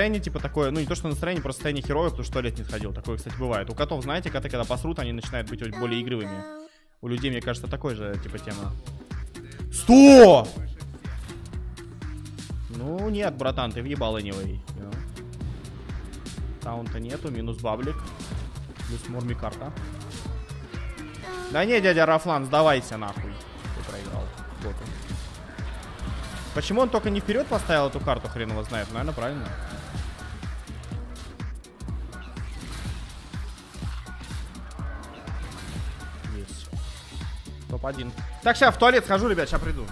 состояние, типа, такое, ну, не то, что настроение, просто состояние херовое, потому что туалет не сходил. Такое, кстати, бывает. У котов, знаете, коты, когда посрут, они начинают быть более игривыми. У людей, мне кажется, такой же, типа, тема. Сто! Ну, нет, братан, ты въебал anyway. you know. Таунта нету, минус баблик. Плюс мурми карта. Да не, дядя Рафлан, сдавайся нахуй. Ты проиграл. Он. Почему он только не вперед поставил эту карту, хрен его знает. Наверное, правильно. Топ-1. Так, сейчас в туалет схожу, ребят, сейчас приду.